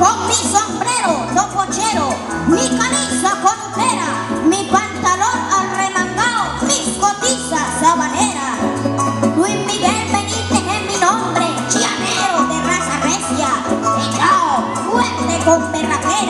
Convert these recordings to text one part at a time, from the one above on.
con mi sombrero cocochero, mi camisa contera, mi pantalón arremangao, mis cotizas sabanera. Luis Miguel Benítez es mi nombre, chianero de raza recia, echao, fuerte con perraquera.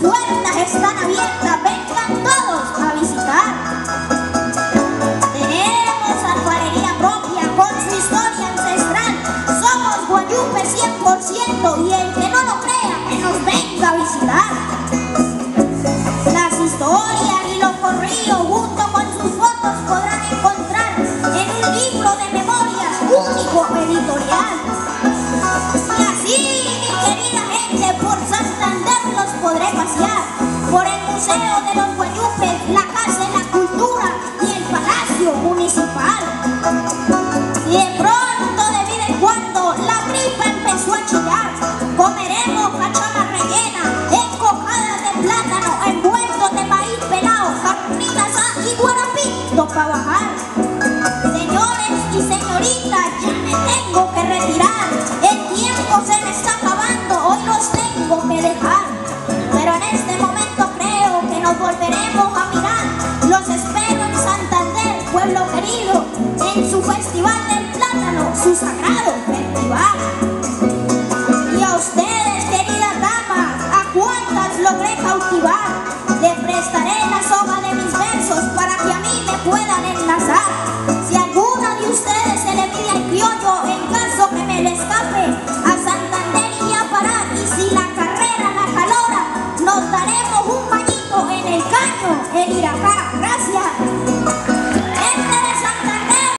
puertas están abiertas, vengan todos a visitar. Tenemos alfarería propia con su historia ancestral. Somos Guayupe 100% y el que no lo crea, que nos venga a visitar. Las historias y los corridos junto con sus fotos podrán encontrar en un libro de memorias único editorial. museo de los su sagrado festival. Y a ustedes, querida dama, a cuantas logré cautivar, le prestaré la soga de mis versos para que a mí me puedan enlazar.